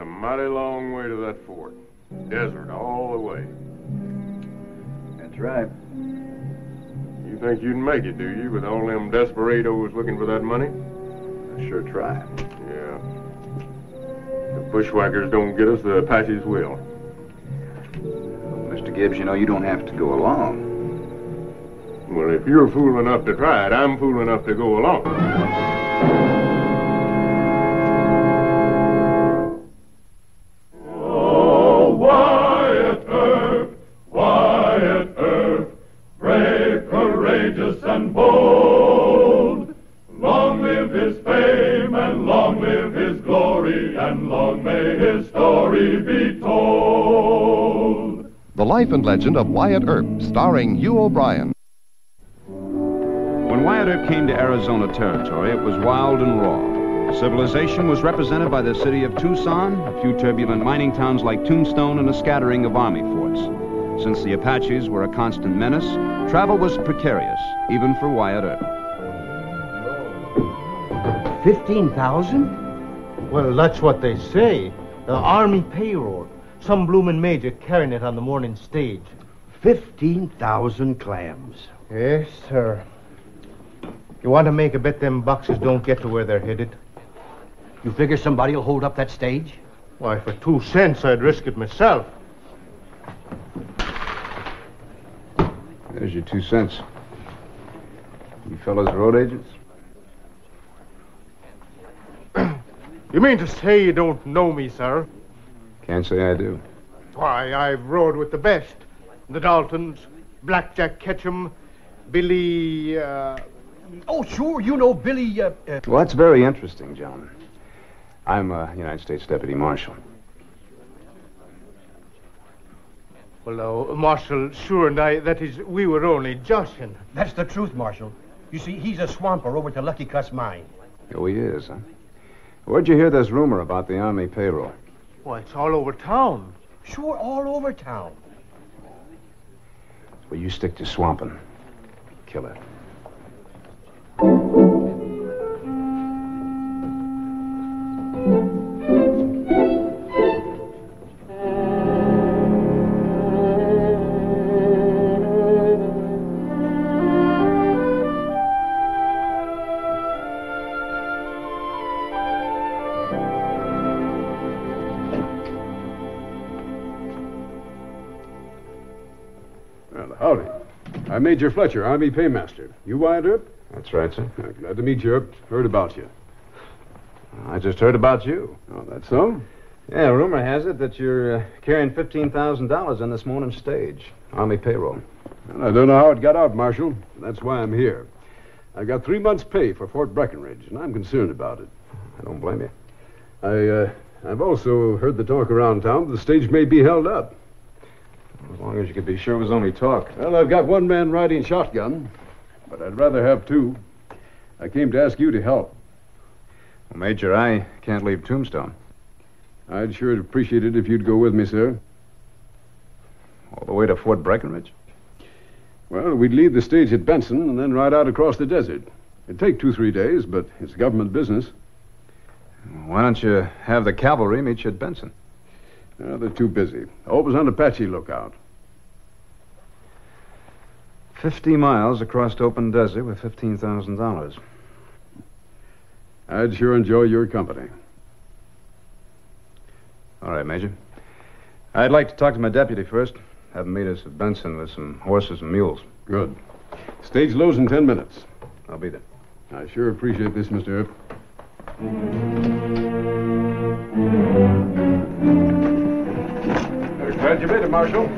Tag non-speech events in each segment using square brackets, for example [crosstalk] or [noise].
a mighty long way to that fort. Desert all the way. That's right. You think you'd make it, do you, with all them desperados looking for that money? I sure try. Yeah. The bushwhackers don't get us, the Apaches will. Mr. Gibbs, you know you don't have to go along. Well, if you're fool enough to try it, I'm fool enough to go along. Life and Legend of Wyatt Earp, starring Hugh O'Brian. When Wyatt Earp came to Arizona Territory, it was wild and raw. Civilization was represented by the city of Tucson, a few turbulent mining towns like Tombstone, and a scattering of army forts. Since the Apaches were a constant menace, travel was precarious, even for Wyatt Earp. 15,000? Well, that's what they say. The Army payroll. Some bloomin' major carrying it on the morning stage. 15,000 clams. Yes, sir. You want to make a bet them boxes don't get to where they're headed? You figure somebody will hold up that stage? Why, for two cents, I'd risk it myself. There's your two cents. You fellas road agents? [clears throat] You mean to say you don't know me, sir? Can't say I do. Why, I've rode with the best. The Daltons, Blackjack Ketchum, Billy, uh... Oh, sure. You know Billy, uh, uh... Well, that's very interesting, John. I'm a United States Deputy Marshal. Well, uh, Marshal, sure and I, that is, we were only joshing. That's the truth, Marshal. You see, he's a swamper over to Lucky Cuss Mine. Oh, he is, huh? Where'd you hear this rumor about the Army payroll? Why, it's all over town. Sure, all over town. Well, you stick to swamping. Kill it. Howdy. I'm Major Fletcher, Army Paymaster. You Wyatt Earp? That's right, sir. Uh, glad to meet you, Earp. Heard about you. I just heard about you. Oh, that's so? Yeah, rumor has it that you're uh, carrying $15,000 on this morning's stage. Army payroll. Well, I don't know how it got out, Marshal. That's why I'm here. I got three months' pay for Fort Breckenridge, and I'm concerned about it. I don't blame you. I, uh, I've also heard the talk around town that the stage may be held up. As long as you could be sure it was only talk. Well, I've got one man riding shotgun, but I'd rather have two. I came to ask you to help. Well, Major, I can't leave Tombstone. I'd sure appreciate it if you'd go with me, sir. All the way to Fort Breckenridge? Well, we'd leave the stage at Benson and then ride out across the desert. It'd take two, three days, but it's government business. Why don't you have the cavalry meet you at Benson? They're too busy. Always on Apache lookout. Fifty miles across open desert with $15,000. I'd sure enjoy your company. All right, Major. I'd like to talk to my deputy first. Have him meet us at Benson with some horses and mules. Good. Stage lows in ten minutes. I'll be there. I sure appreciate this, Mr. Earp. Glad you made it, Marshal.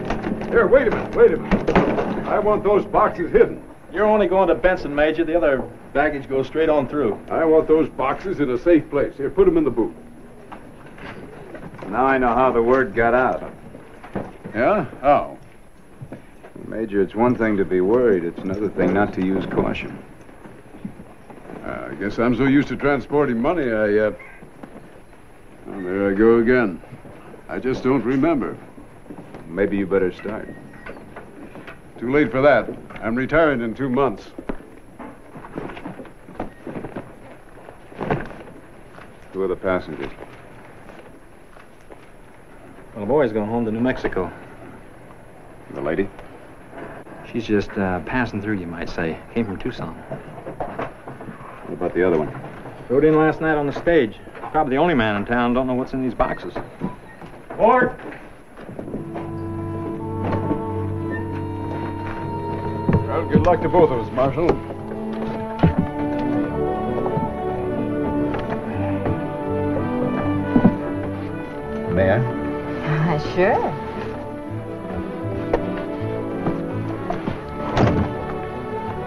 Here, wait a minute, wait a minute. I want those boxes hidden. You're only going to Benson, Major. The other baggage goes straight on through. I want those boxes in a safe place. Here, put them in the boot. Now I know how the word got out. Yeah? How? Major, it's one thing to be worried, it's another thing not to use caution. Uh, I guess I'm so used to transporting money, I, uh... Well, there I go again. I just don't remember. Maybe you better start. Too late for that. I'm retiring in two months. Who are the passengers? Well, the boy's going home to New Mexico. The lady? She's just uh, passing through, you might say. Came from Tucson. What about the other one? Rode in last night on the stage. Probably the only man in town don't know what's in these boxes. Ford! Good luck to both of us, Marshal. May I? Uh, sure.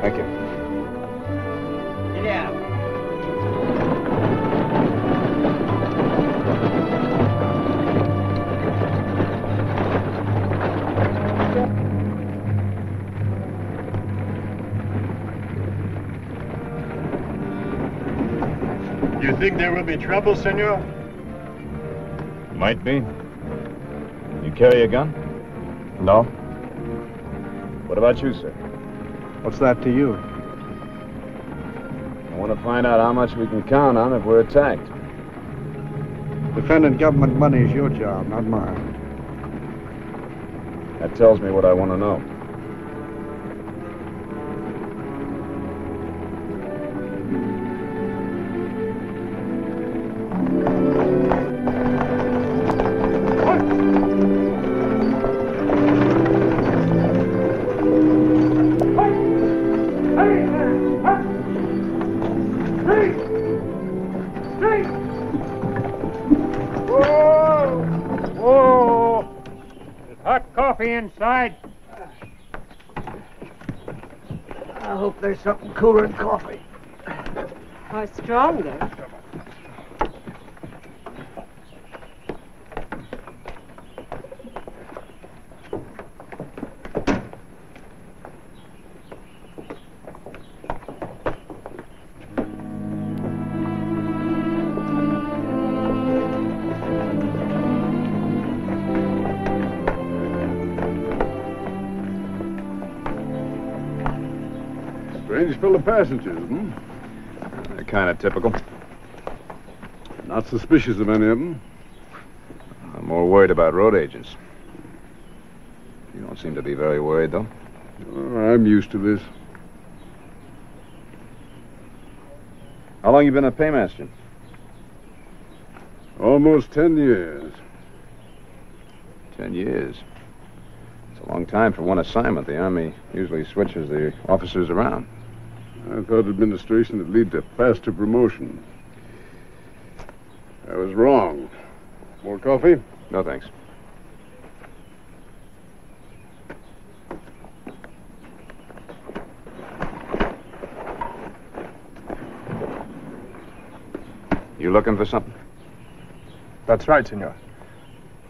Thank you. Think there will be trouble, senor? Might be. You carry a gun? No. What about you, sir? What's that to you? I want to find out how much we can count on if we're attacked. Defending government money is your job, not mine. That tells me what I want to know. There's something cooler than coffee. Or stronger. Of passengers, hmm? They're kind of typical. Not suspicious of any of them. I'm more worried about road agents. You don't seem to be very worried, though. Oh, I'm used to this. How long you been a paymaster? Almost ten years. Ten years. It's a long time for one assignment. The Army usually switches the officers around. I thought administration would lead to faster promotion. I was wrong. More coffee? No, thanks. You looking for something? That's right, senor.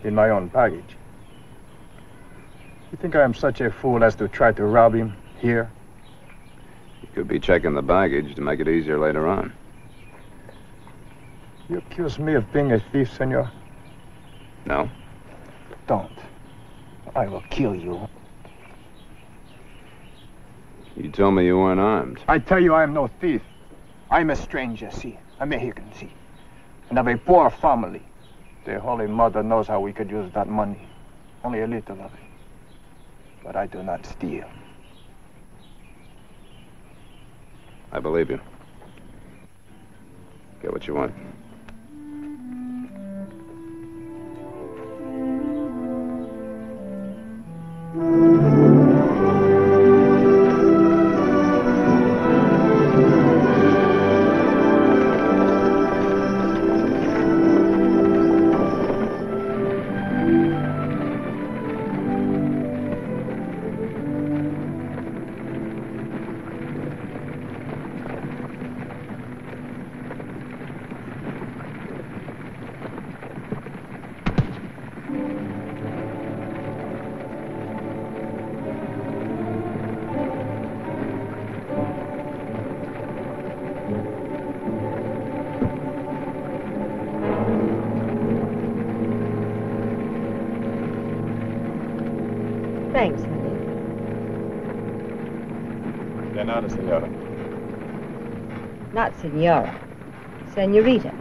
In my own baggage. You think I am such a fool as to try to rob him here? You could be checking the baggage to make it easier later on. You accuse me of being a thief, senor? No? Don't. I will kill you. You told me you weren't armed. I tell you I am no thief. I'm a stranger, see. A Mexican, see. And of a poor family. The Holy Mother knows how we could use that money. Only a little of it. But I do not steal. I believe you. Get what you want. Nada, senora. Not senora. Senorita.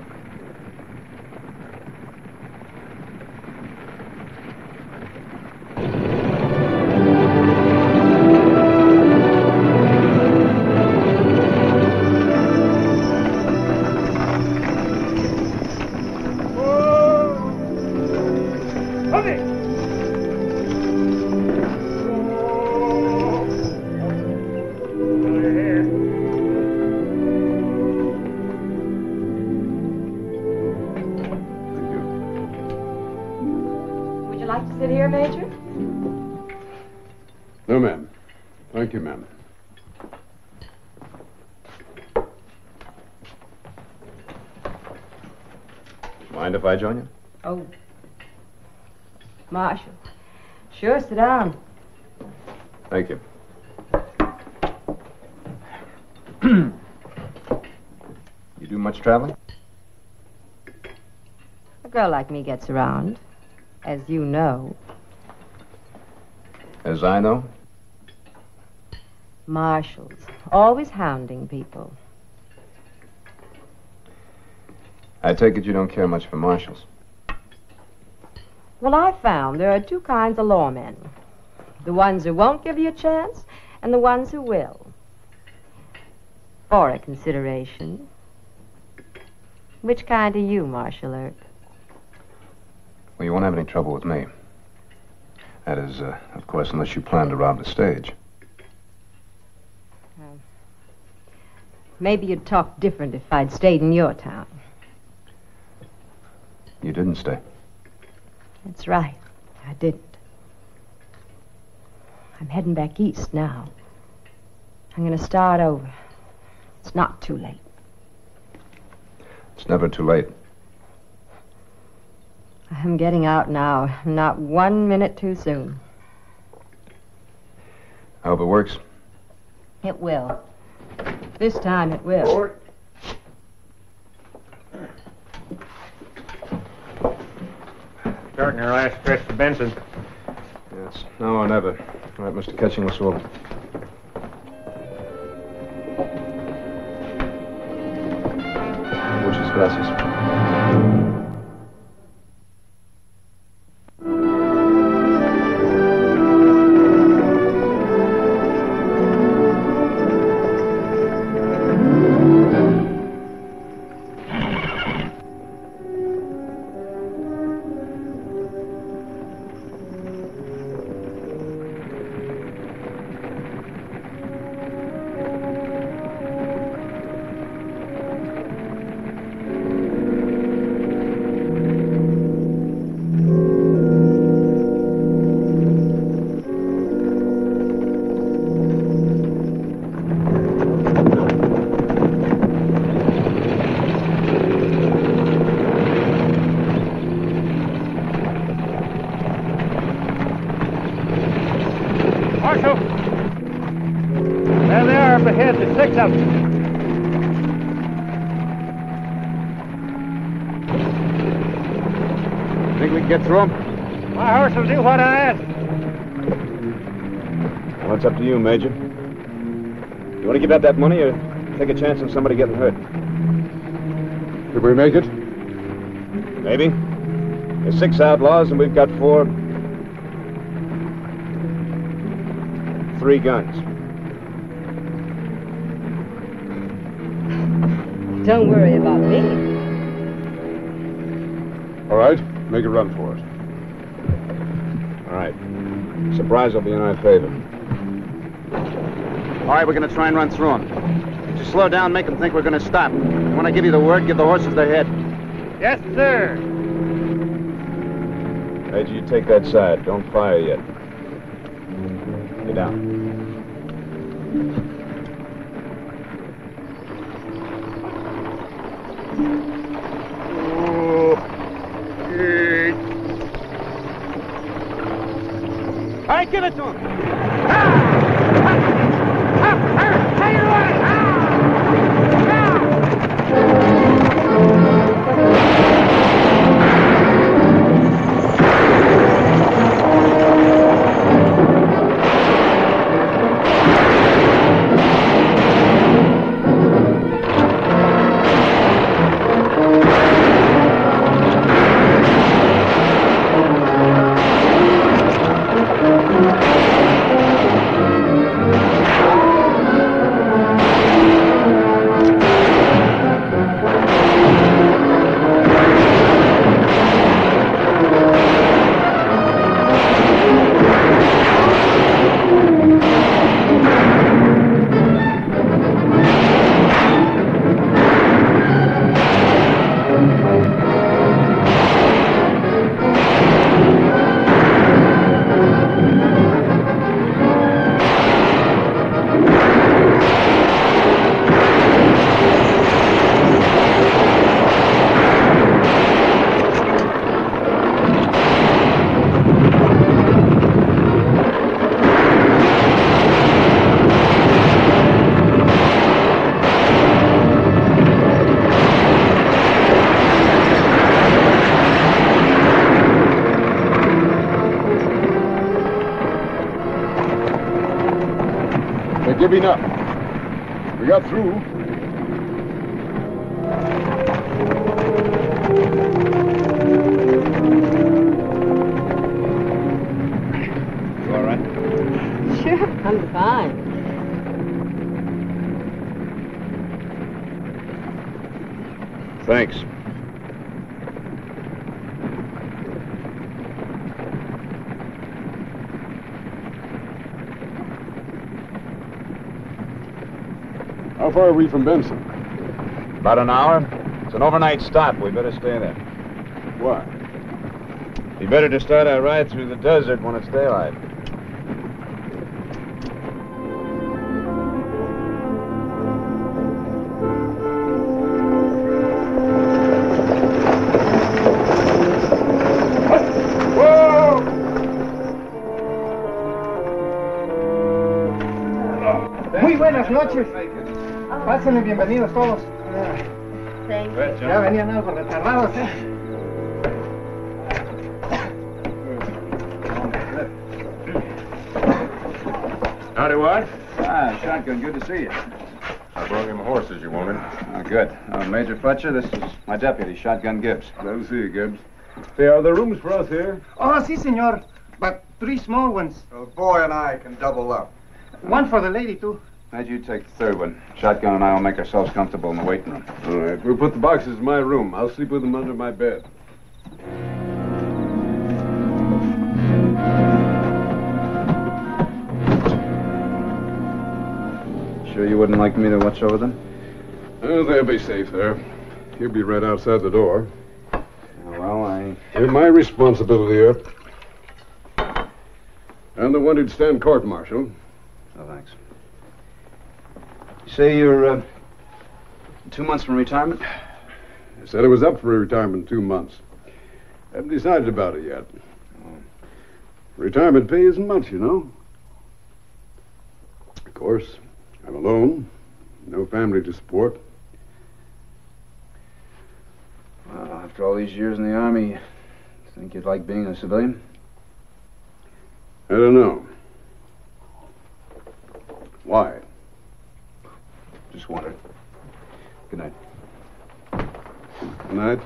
I join you? Oh. Marshal. Sure, sit down. Thank you. [clears throat] you do much traveling? A girl like me gets around, as you know. As I know? Marshals, always hounding people. I take it you don't care much for marshals. Well, I found there are two kinds of lawmen the ones who won't give you a chance, and the ones who will. For a consideration. Which kind are you, Marshal Earp? Well, you won't have any trouble with me. That is, uh, of course, unless you plan to rob the stage. Maybe you'd talk different if I'd stayed in your town. You didn't stay. That's right. I didn't. I'm heading back east now. I'm going to start over. It's not too late. It's never too late. I'm getting out now. Not one minute too soon. I hope it works. It will. This time it will. Starting our last stretch to Benson. Yes. No or never. All right, Mr. Ketching, let's roll. Muchas gracias. Ahead, the six of them. Think we can get through them? My horse will do what I ask. Well, it's up to you, Major. You want to give out that money or take a chance on somebody getting hurt? Did we make it? Maybe. There's six outlaws and we've got four. Three guns. Don't worry about me. All right, make a run for it. All right. Surprise will be in our favor. All right, we're going to try and run through them. Just slow down, make them think we're going to stop. When I give you the word, give the horses their head. Yes, sir. Major, you take that side. Don't fire yet. Get down. All right, give giving up. We got through. You all right? Sure, I'm fine. Thanks. How far are we from Benson? About an hour. It's an overnight stop. We better stay there. Why? Be better to start our ride through the desert when it's daylight. Pásenle bienvenidos todos. Thank you. Ya venían algo retardados, ¿eh? Howdy, Wyatt. Ah, Shotgun, good to see you. I brought him horses you wanted. Oh, good. Uh, Major Fletcher, this is my deputy, Shotgun Gibbs. Glad to see you, Gibbs. There are the rooms for us here. Oh, si, senor. But three small ones. The boy and I can double up. One for the lady, too. Major, you take the third one. Shotgun and I will make ourselves comfortable in the waiting room. All right. We'll put the boxes in my room. I'll sleep with them under my bed. Sure you wouldn't like me to watch over them? Oh, they'll be safe there. He'll be right outside the door. Well, I... They're my responsibility here. I'm the one who'd stand court martial. Oh, thanks. Say you're, uh, two months from retirement? I said I was up for retirement two months. Haven't decided about it yet. Retirement pay isn't much, you know. Of course, I'm alone. No family to support. Well, after all these years in the Army, you think you'd like being a civilian? I don't know. Why? Just wondered. Good night. Good night.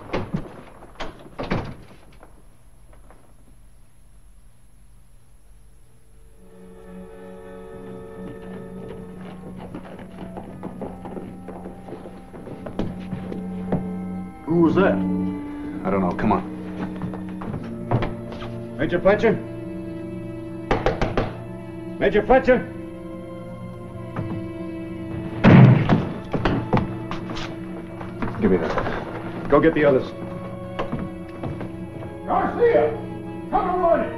Who was that? I don't know. Come on. Major Fletcher? Major Fletcher? Give me that. Go get the others. Garcia! Come running!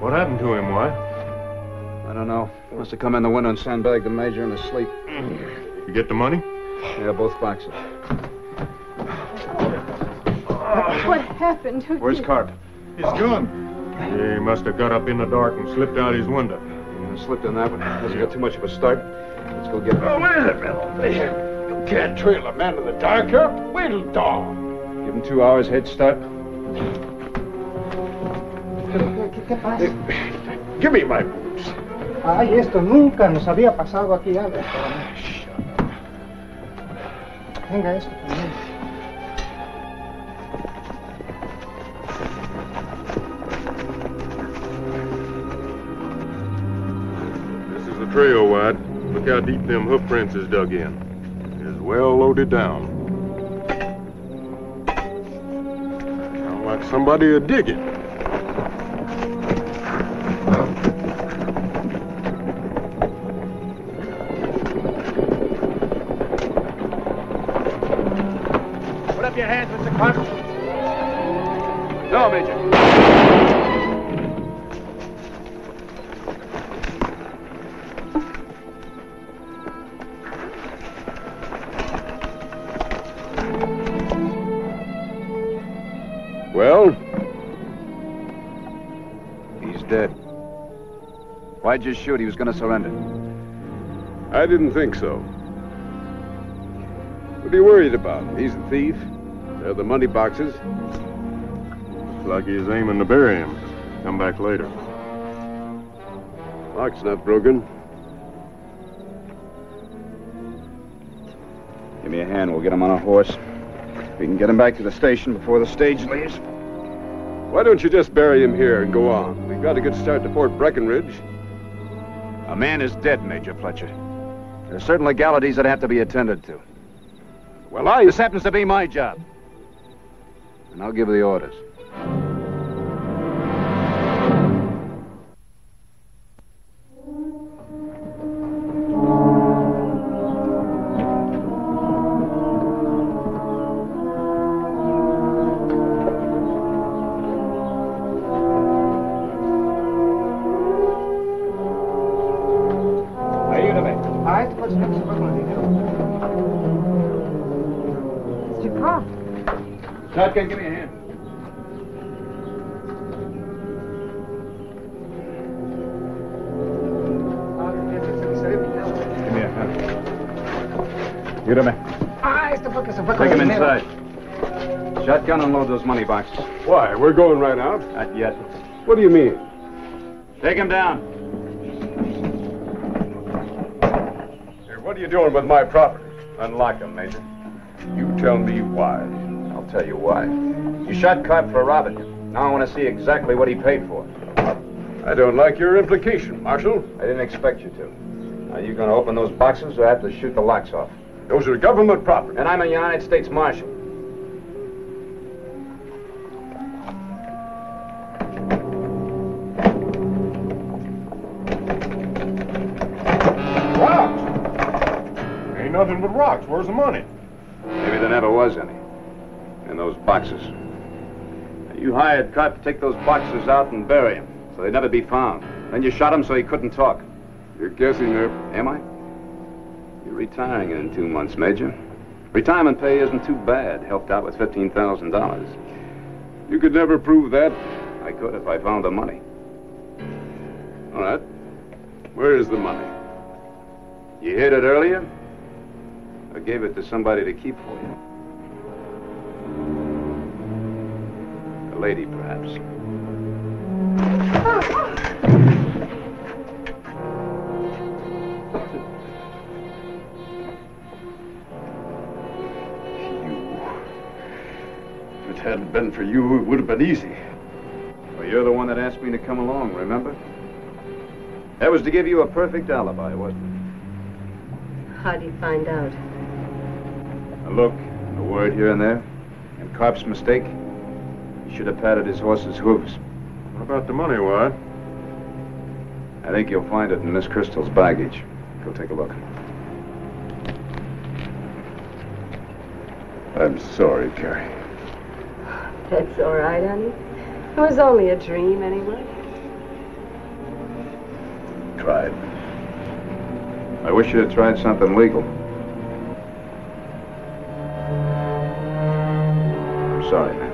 What happened to him, Wyatt? I don't know. Must have come in the window and sandbagged the major in his sleep. You get the money? Yeah, both boxes. What happened? Who Where's did- Carp? He's gone. He must have got up in the dark and slipped out his window. Yeah, slipped in that one. Hasn't got too much of a start. Let's go get him. Oh, wait a minute. You can't trail a man in the dark here. Wait till dawn. Give him two hours head start. ¿Qué, qué pasa? Give me my boots. Ay, esto nunca nos había pasado aquí antes. Ah, Venga, esto también. Trail, wide. Look how deep them hoof prints is dug in. It's well loaded down. Sound like somebody a digging. Put up your hands, Mr. Carp. No, Major. Why'd you shoot? He was going to surrender. I didn't think so. What are you worried about? He's a thief. There are the money boxes. Looks like he's aiming to bury him. Come back later. Lock's not broken. Give me a hand. We'll get him on a horse. We can get him back to the station before the stage leaves. Why don't you just bury him here and go on? We've got a good start to Fort Breckenridge. A man is dead, Major Fletcher. There are certain legalities that have to be attended to. Well, I... This happens to be my job. And I'll give the orders. Get him in. Take him inside. Shotgun unload those money boxes. Why? We're going right out. Not yet. What do you mean? Take him down. Hey, what are you doing with my property? Unlock him, Major. You tell me why. I'll tell you why. You shot Carp for robbing you. Now I want to see exactly what he paid for. I don't like your implication, Marshal. I didn't expect you to. Are you going to open those boxes or have to shoot the locks off? Those are government property. And I'm a United States Marshal. Rocks! Ain't nothing but rocks. Where's the money? Maybe there never was any. In those boxes. You hired Carp to take those boxes out and bury them, so they'd never be found. Then you shot him so he couldn't talk. You're guessing there. Am I? You're retiring in two months, Major. Retirement pay isn't too bad, helped out with $15,000. You could never prove that. I could if I found the money. All right. Where is the money? You hid it earlier? I gave it to somebody to keep for you? A lady, perhaps. Ah, ah. It hadn't been for you, it would have been easy. Well, you're the one that asked me to come along, remember? That was to give you a perfect alibi, wasn't it? How'd you find out? A look, a word here and there. And Carp's mistake. He should have patted his horse's hooves. What about the money, Wad? I think you'll find it in Miss Crystal's baggage. Go take a look. I'm sorry, Carrie. That's all right, honey. It was only a dream, anyway. Tried. I wish you had tried something legal. I'm sorry, man.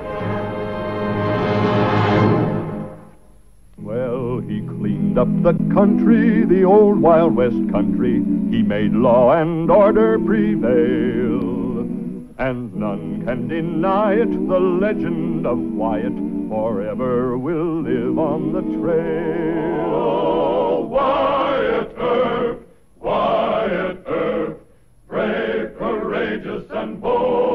Well, he cleaned up the country, the old Wild West country. He made law and order prevail and none can deny it. The legend of Wyatt forever will live on the trail. Oh, Wyatt Earp, Wyatt Earp, brave, courageous, and bold.